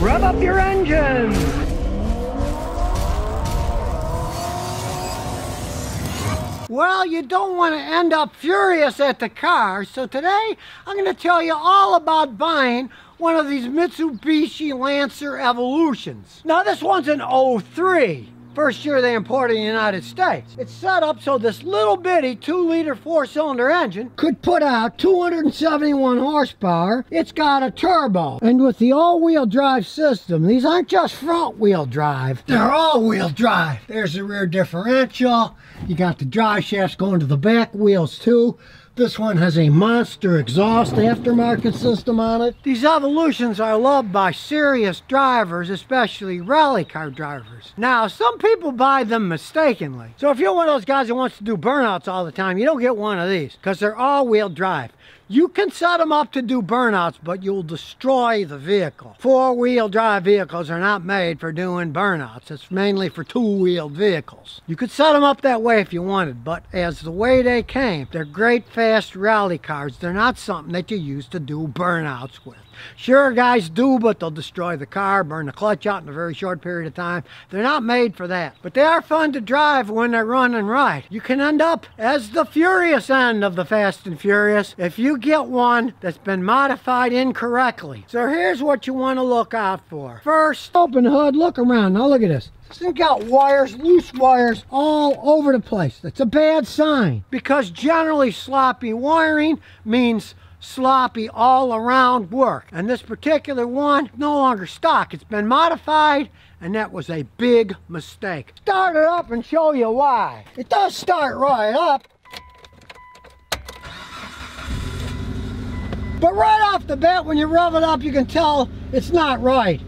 Rev up your engines! Well, you don't want to end up furious at the car, so today I'm going to tell you all about buying one of these Mitsubishi Lancer Evolutions. Now this one's an 03. First year they imported in the United States. It's set up so this little bitty two liter four cylinder engine could put out 271 horsepower. It's got a turbo. And with the all wheel drive system, these aren't just front wheel drive, they're all wheel drive. There's the rear differential. You got the drive shafts going to the back wheels too. This one has a monster exhaust aftermarket system on it. These Evolutions are loved by serious drivers, especially rally car drivers. Now, some people buy them mistakenly. So if you're one of those guys that wants to do burnouts all the time, you don't get one of these because they're all-wheel drive. You can set them up to do burnouts, but you'll destroy the vehicle. Four-wheel drive vehicles are not made for doing burnouts. It's mainly for two-wheeled vehicles. You could set them up that way if you wanted, but as the way they came, they're great fast rally cars. They're not something that you use to do burnouts with. Sure, guys do, but they'll destroy the car, burn the clutch out in a very short period of time. They're not made for that. But they are fun to drive when they're running right. You can end up as the furious end of the Fast and Furious if you get one that's been modified incorrectly. So here's what you want to look out for. First, open hood, look around. Now look at this. This thing got wires, loose wires all over the place. That's a bad sign because generally sloppy wiring means sloppy all around work. And this particular one, no longer stock. It's been modified and that was a big mistake. Start it up and show you why. It does start right up. But right off the bat, when you rev it up, you can tell it's not right.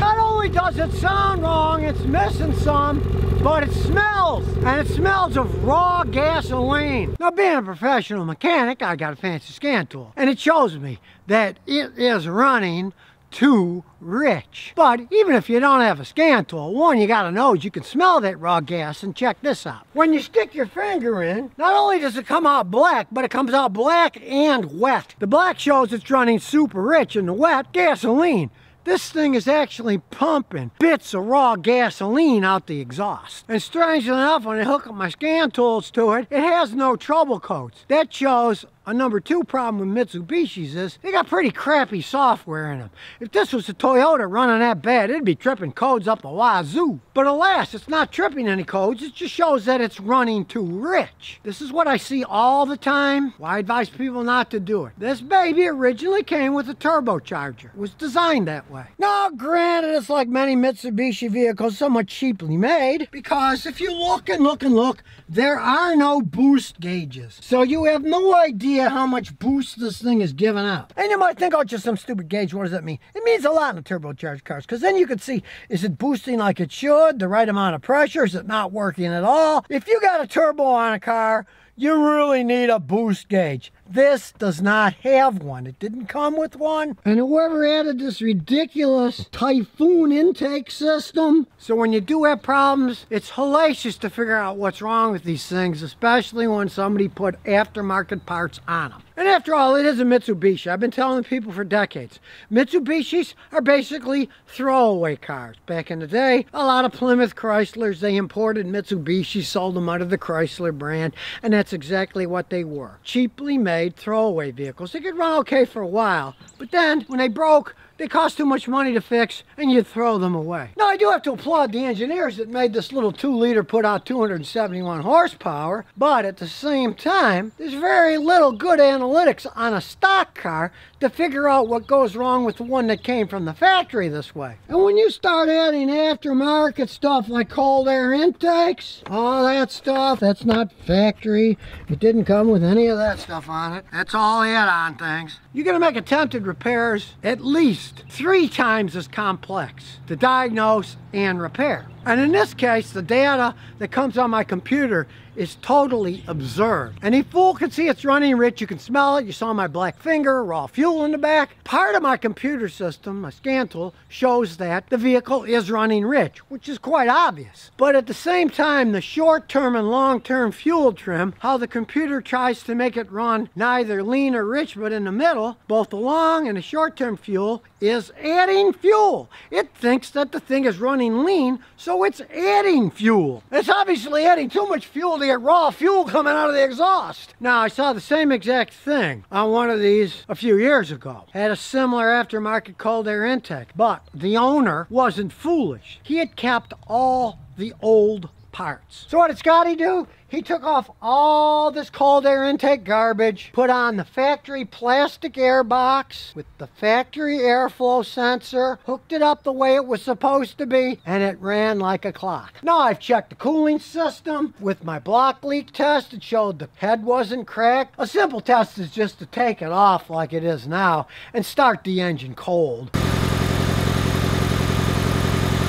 Not only does it sound wrong, it's missing some, but it smells, and it smells of raw gasoline. Now, being a professional mechanic, I got a fancy scan tool, and it shows me that it is running too rich. But even if you don't have a scan tool, one you gotta know is you can smell that raw gas and check this out. When you stick your finger in, not only does it come out black, but it comes out black and wet. The black shows it's running super rich and the wet, gasoline. This thing is actually pumping bits of raw gasoline out the exhaust. And strangely enough, when I hook up my scan tools to it, it has no trouble codes. That shows a number two problem with Mitsubishi's is they got pretty crappy software in them. If this was a Toyota running that bad, it'd be tripping codes up the wazoo. But alas, it's not tripping any codes. It just shows that it's running too rich. This is what I see all the time. Why I advise people not to do it. This baby originally came with a turbocharger. It was designed that way. Now, granted, it's like many Mitsubishi vehicles, somewhat cheaply made, because if you look and look and look, there are no boost gauges. So you have no idea idea how much boost this thing is giving out. And you might think, oh, just some stupid gauge. What does that mean? It means a lot in turbocharged cars because then you can see, is it boosting like it should, the right amount of pressure? Is it not working at all? If you got a turbo on a car, you really need a boost gauge. This does not have one. It didn't come with one. And whoever added this ridiculous Typhoon intake system. So when you do have problems, it's hellacious to figure out what's wrong with these things, especially when somebody put aftermarket parts on them. And after all, it is a Mitsubishi. I've been telling people for decades. Mitsubishis are basically throwaway cars. Back in the day, a lot of Plymouth Chryslers, they imported Mitsubishi, sold them under the Chrysler brand, and that's exactly what they were. Cheaply made throwaway vehicles. They could run okay for a while, but then when they broke, they cost too much money to fix and you throw them away. Now I do have to applaud the engineers that made this little two liter put out 271 horsepower, but at the same time, there's very little good analytics on a stock car to figure out what goes wrong with the one that came from the factory this way. And when you start adding aftermarket stuff like cold air intakes, all that stuff, that's not factory. It didn't come with any of that stuff on it. That's all add-on things. You're gonna make attempted repairs at least three times as complex. To diagnose and repair. And in this case, the data that comes on my computer is totally absurd. Any fool can see it's running rich. You can smell it. You saw my black finger, raw fuel in the back. Part of my computer system, my scan tool, shows that the vehicle is running rich, which is quite obvious. But at the same time, the short-term and long-term fuel trim, how the computer tries to make it run neither lean or rich, but in the middle, both the long and the short-term fuel is adding fuel. It thinks that the thing is running lean, so it's adding fuel. It's obviously adding too much fuel to get raw fuel coming out of the exhaust. Now, I saw the same exact thing on one of these a few years ago. Had a similar aftermarket cold air intake, but the owner wasn't foolish. He had kept all the old parts. So what did Scotty do? He took off all this cold air intake garbage, put on the factory plastic air box with the factory airflow sensor, hooked it up the way it was supposed to be, and it ran like a clock. Now I've checked the cooling system with my block leak test. It showed the head wasn't cracked. A simple test is just to take it off like it is now and start the engine cold.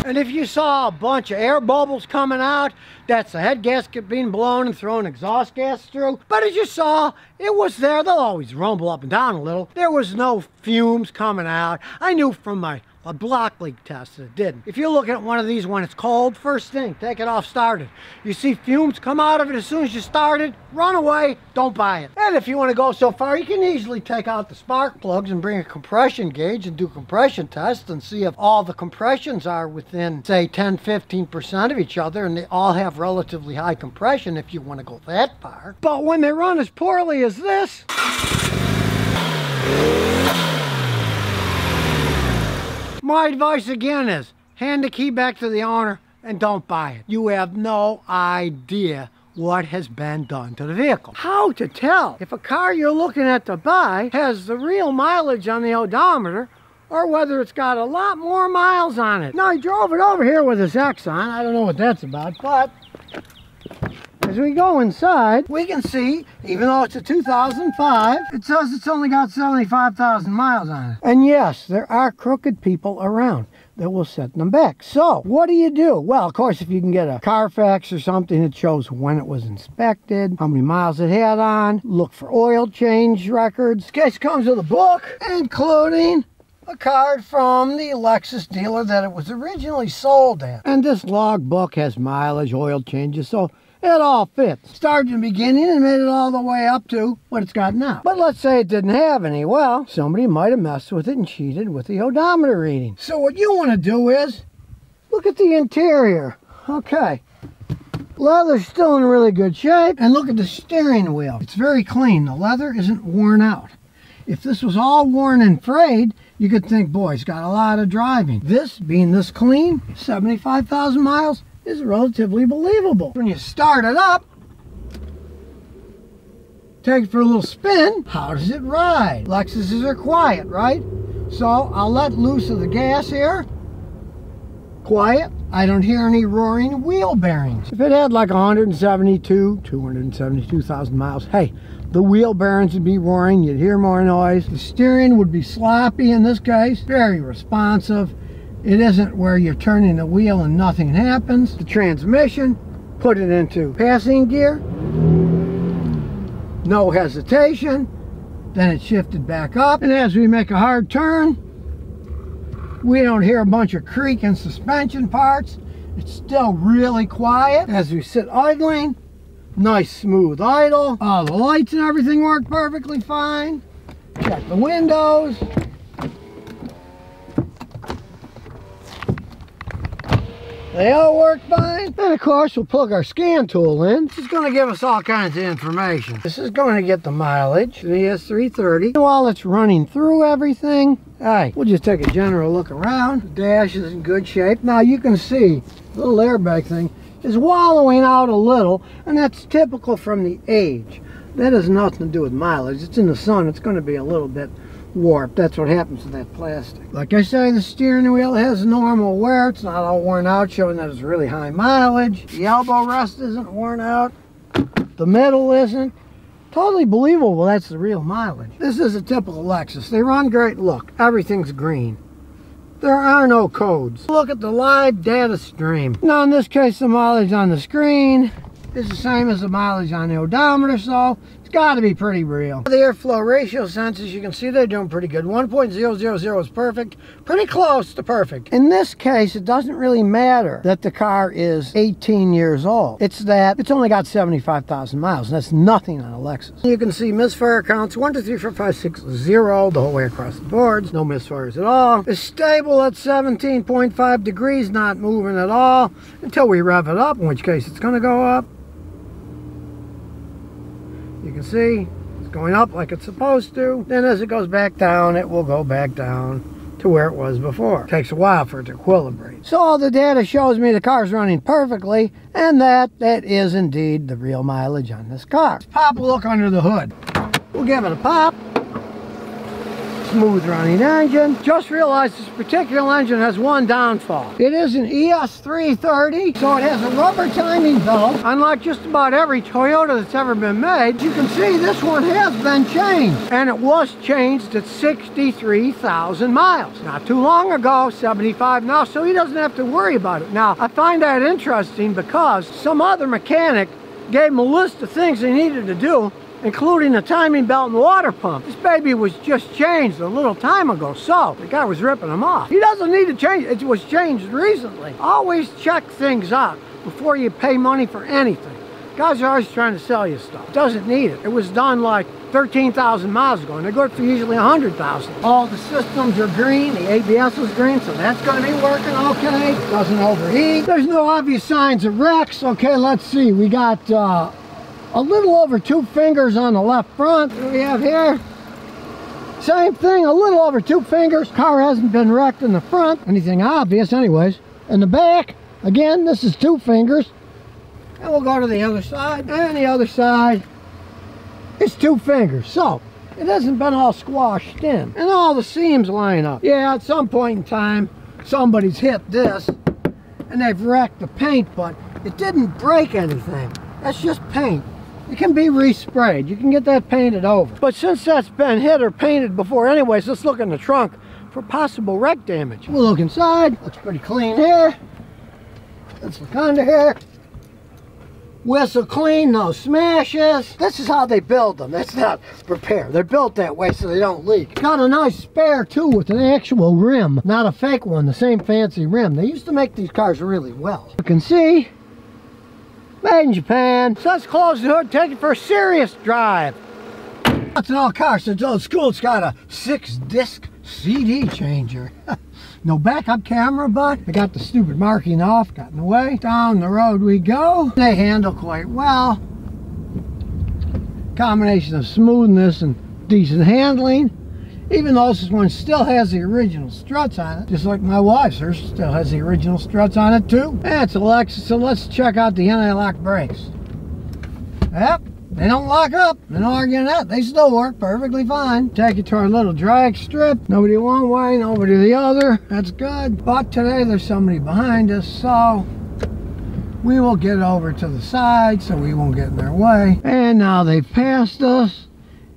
And if you saw a bunch of air bubbles coming out, that's the head gasket being blown and throwing exhaust gas through. But as you saw, it was there. They'll always rumble up and down a little. There was no fumes coming out. I knew from my a block leak test that it didn't. If you're looking at one of these when it's cold, first thing, take it off started. You see fumes come out of it as soon as you start it, run away, don't buy it. And if you want to go so far, you can easily take out the spark plugs and bring a compression gauge and do compression tests and see if all the compressions are within, say, 10-15% of each other and they all have relatively high compression if you want to go that far. But when they run as poorly as this, My advice again is hand the key back to the owner and don't buy it. You have no idea what has been done to the vehicle. How to tell if a car you're looking at to buy has the real mileage on the odometer or whether it's got a lot more miles on it. Now, I drove it over here with this X on. I don't know what that's about, but as we go inside, we can see, even though it's a 2005, it says it's only got 75,000 miles on it. And yes, there are crooked people around that will set them back. So, what do you do? Well, of course, if you can get a Carfax or something that shows when it was inspected, how many miles it had on, look for oil change records. This case comes with a book, including a card from the Lexus dealer that it was originally sold at. And this log book has mileage, oil changes, so it all fits. Started in the beginning and made it all the way up to what it's got now. But let's say it didn't have any. Well, somebody might have messed with it and cheated with the odometer reading. So what you want to do is look at the interior. Okay. Leather's still in really good shape. And look at the steering wheel. It's very clean. The leather isn't worn out. If this was all worn and frayed, you could think, boy, it's got a lot of driving. This, being this clean, 75,000 miles, is relatively believable. When you start it up, take it for a little spin, how does it ride? Lexuses are quiet, right? So I'll let loose of the gas here. Quiet. I don't hear any roaring wheel bearings. If it had like 172, 272,000 miles, hey, the wheel bearings would be roaring, you'd hear more noise. The steering would be sloppy in this case, very responsive. It isn't where you're turning the wheel and nothing happens. The transmission, put it into passing gear. No hesitation. Then it shifted back up. And as we make a hard turn, we don't hear a bunch of creaking suspension parts. It's still really quiet. As we sit idling, nice smooth idle. All the lights and everything work perfectly fine. Check the windows. They all work fine. And of course, we'll plug our scan tool in. This is going to give us all kinds of information. This is going to get the mileage, the ES330. While it's running through everything, hey, we'll just take a general look around. The dash is in good shape. Now you can see the little airbag thing is wallowing out a little, and that's typical from the age. That has nothing to do with mileage. It's in the sun. It's going to be a little bit warped. That's what happens to that plastic. Like I say, the steering wheel has normal wear. It's not all worn out, showing that it's really high mileage. The elbow rest isn't worn out. The metal isn't. Totally believable that's the real mileage. This is a typical Lexus. They run great. Look, everything's green. there are no codes. Look at the live data stream. Now in this case, the mileage on the screen is the same as the mileage on the odometer, so got to be pretty real. The airflow ratio sensors, you can see they're doing pretty good. 1.000 is perfect, pretty close to perfect. In this case, it doesn't really matter that the car is 18 years old. It's that it's only got 75,000 miles, and that's nothing on a Lexus. You can see misfire counts, 1, 2, 3, 4, 5, 6, 0, the whole way across the boards. No misfires at all. It's stable at 17.5 degrees, not moving at all until we rev it up, in which case it's going to go up. You can see it's going up like it's supposed to. Then as it goes back down, it will go back down to where it was before. It takes a while for it to equilibrate. So all the data shows me the car's running perfectly and that that is indeed the real mileage on this car. Let's pop a look under the hood. We'll give it a pop smooth running engine. Just realized this particular engine has one downfall. It is an ES330, so it has a rubber timing belt. Unlike just about every Toyota that's ever been made, you can see this one has been changed. And it was changed at 63,000 miles. Not too long ago, 75 now, so he doesn't have to worry about it. Now, I find that interesting because some other mechanic gave him a list of things he needed to do including the timing belt and water pump. This baby was just changed a little time ago, so the guy was ripping them off. He doesn't need to change it. It was changed recently. Always check things out before you pay money for anything. Guys are always trying to sell you stuff. Doesn't need it. It was done like 13,000 miles ago, and they're good for usually 100,000. All the systems are green. The ABS is green, so that's going to be working okay. Doesn't overheat. There's no obvious signs of wrecks. Okay, let's see. We got uh, a little over two fingers on the left front. We have here? Same thing, a little over two fingers. Car hasn't been wrecked in the front. Anything obvious anyways. In the back, again, this is two fingers. And we'll go to the other side. And the other side it's two fingers. So, it hasn't been all squashed in. And all the seams line up. Yeah, at some point in time, somebody's hit this and they've wrecked the paint, but it didn't break anything. That's just paint. It can be resprayed. You can get that painted over. But since that's been hit or painted before anyways, let's look in the trunk for possible wreck damage. We'll look inside. Looks pretty clean here. Let's look under here. Whistle clean, no smashes. This is how they build them. That's not repair. They're built that way so they don't leak. Got a nice spare too with an actual rim, not a fake one, the same fancy rim. They used to make these cars really well. You can see Made in Japan. So let's close the hood, take it for a serious drive. That's an old car, it's old school. It's got a six disc CD changer. no backup camera, but I got the stupid marking off, got in the way. Down the road we go. They handle quite well. Combination of smoothness and decent handling. Even though this one still has the original struts on it, just like my wife's, hers still has the original struts on it too. And it's a Lexus, so let's check out the anti-lock brakes. Yep, they don't lock up. No arguing that. They still work perfectly fine. Take it to our little drag strip. Nobody one way, nobody the other. That's good. But today there's somebody behind us, so we will get over to the side so we won't get in their way. And now they've passed us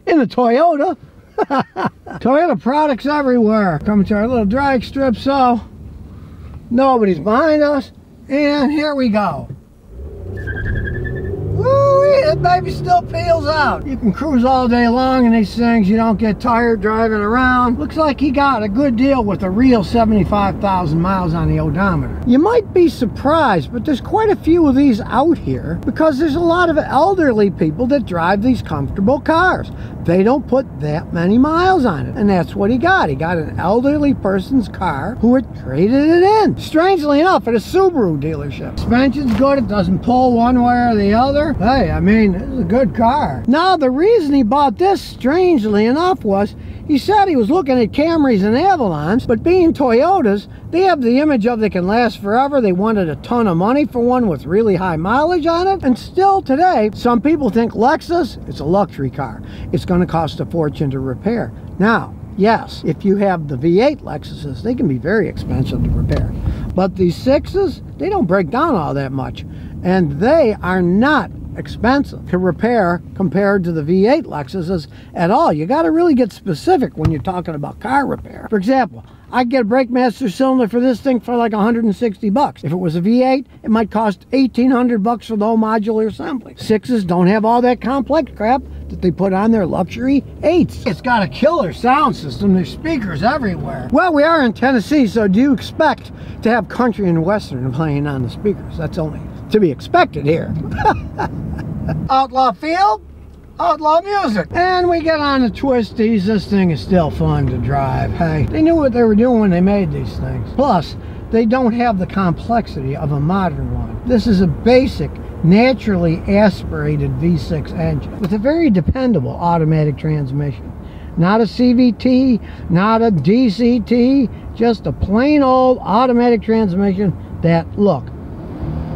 in a Toyota. Toyota products everywhere. Coming to our little drag strip, so nobody's behind us. And here we go. That baby still peels out. You can cruise all day long in these things. You don't get tired driving around. Looks like he got a good deal with a real 75,000 miles on the odometer. You might be surprised, but there's quite a few of these out here because there's a lot of elderly people that drive these comfortable cars. They don't put that many miles on it. And that's what he got. He got an elderly person's car who had traded it in. Strangely enough, at a Subaru dealership. Suspension's good. It doesn't pull one way or the other. Hey, I mean, it's a good car. Now, the reason he bought this, strangely enough, was he said he was looking at Camrys and Avalons, but being Toyotas, they have the image of they can last forever. They wanted a ton of money for one with really high mileage on it. And still today, some people think Lexus is a luxury car. It's going to cost a fortune to repair. Now, yes, if you have the V8 Lexuses, they can be very expensive to repair. But these sixes, they don't break down all that much. And they are not expensive to repair compared to the V8 Lexuses at all. You got to really get specific when you're talking about car repair. For example, I get a brake master cylinder for this thing for like 160 bucks. If it was a V8, it might cost 1800 bucks for the whole modular assembly. Sixes don't have all that complex crap that they put on their luxury eights. It's got a killer sound system. There's speakers everywhere. Well, we are in Tennessee, so do you expect to have country and western playing on the speakers? That's only to be expected here. Outlaw Field, outlaw music. And we get on the twisties. This thing is still fun to drive. Hey, they knew what they were doing when they made these things. Plus, they don't have the complexity of a modern one. This is a basic, naturally aspirated V6 engine with a very dependable automatic transmission. Not a CVT, not a DCT, just a plain old automatic transmission that, look,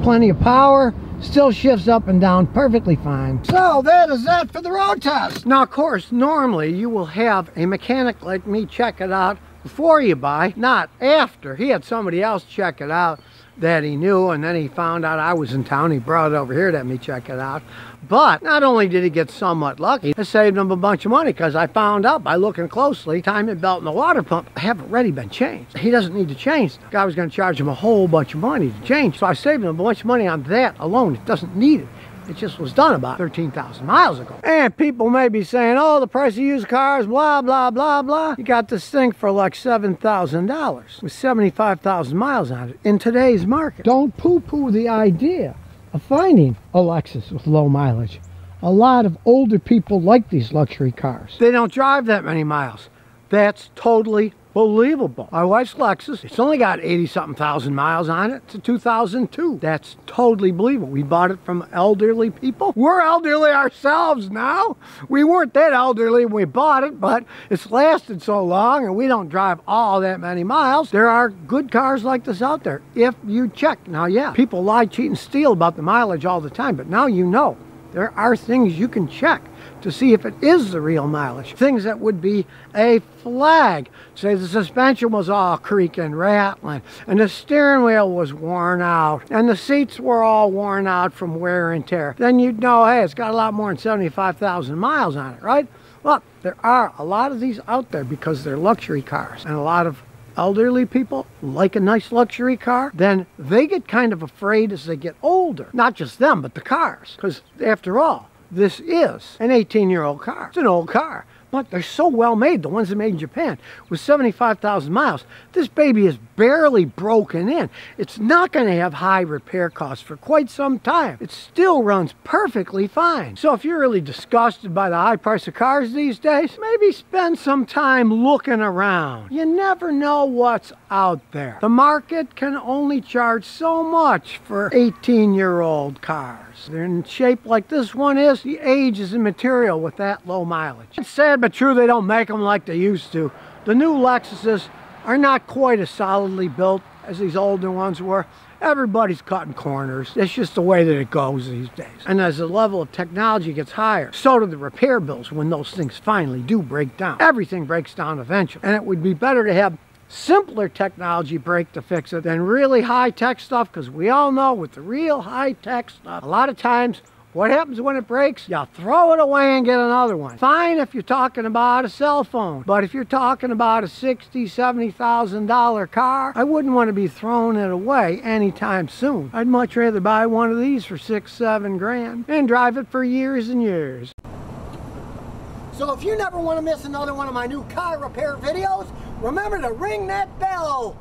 plenty of power, still shifts up and down perfectly fine. So that is that for the road test. Now of course, normally you will have a mechanic like me check it out before you buy, not after. He had somebody else check it out that he knew and then he found out I was in town. He brought it over here to let me check it out. But not only did he get somewhat lucky, it saved him a bunch of money because I found out by looking closely, timing belt and the water pump have already been changed. He doesn't need to change. The guy was going to charge him a whole bunch of money to change. So I saved him a bunch of money on that alone. It doesn't need it. It just was done about 13,000 miles ago. And people may be saying, oh, the price of used cars, blah, blah, blah, blah. You got this thing for like $7,000 with 75,000 miles on it in today's market. Don't poo-poo the idea of finding a Lexus with low mileage. A lot of older people like these luxury cars. They don't drive that many miles. That's totally believable. My wife's Lexus, it's only got 80 something thousand miles on it. It's a 2002. That's totally believable. We bought it from elderly people. We're elderly ourselves now. We weren't that elderly when we bought it, but it's lasted so long and we don't drive all that many miles. There are good cars like this out there if you check. Now, yeah, people lie, cheat, and steal about the mileage all the time, but now you know. There are things you can check to see if it is the real mileage. Things that would be a flag. Say the suspension was all creaking, rattling, and the steering wheel was worn out, and the seats were all worn out from wear and tear. Then you'd know, hey, it's got a lot more than 75,000 miles on it, right? Well, there are a lot of these out there because they're luxury cars, and a lot of elderly people like a nice luxury car, then they get kind of afraid as they get older. Not just them, but the cars. Because after all, this is an 18 year old car. It's an old car but they're so well made, the ones that made in Japan, with 75,000 miles. This baby is barely broken in. It's not going to have high repair costs for quite some time. It still runs perfectly fine. So if you're really disgusted by the high price of cars these days, maybe spend some time looking around. You never know what's out there. The market can only charge so much for 18 year old cars. They're in shape like this one is. The age is immaterial with that low mileage. It's but true they don't make them like they used to. The new Lexuses are not quite as solidly built as these older ones were. Everybody's cutting corners. It's just the way that it goes these days. And as the level of technology gets higher, so do the repair bills when those things finally do break down. Everything breaks down eventually. And it would be better to have simpler technology break to fix it than really high-tech stuff because we all know with the real high-tech stuff, a lot of times what happens when it breaks? You throw it away and get another one. Fine if you're talking about a cell phone, but if you're talking about a sixty, seventy thousand dollar car, I wouldn't want to be throwing it away anytime soon. I'd much rather buy one of these for six, seven grand and drive it for years and years. So if you never want to miss another one of my new car repair videos, remember to ring that bell.